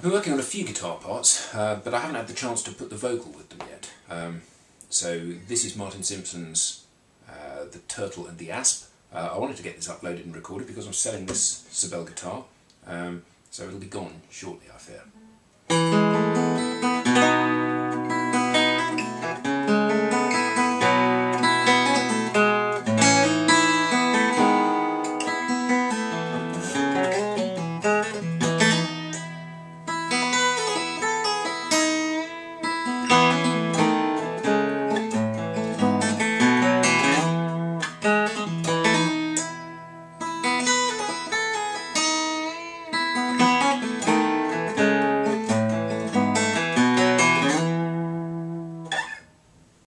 I've been working on a few guitar parts, uh, but I haven't had the chance to put the vocal with them yet. Um, so this is Martin Simpson's uh, The Turtle and the Asp. Uh, I wanted to get this uploaded and recorded because I'm selling this Sobell guitar, um, so it'll be gone shortly, I fear.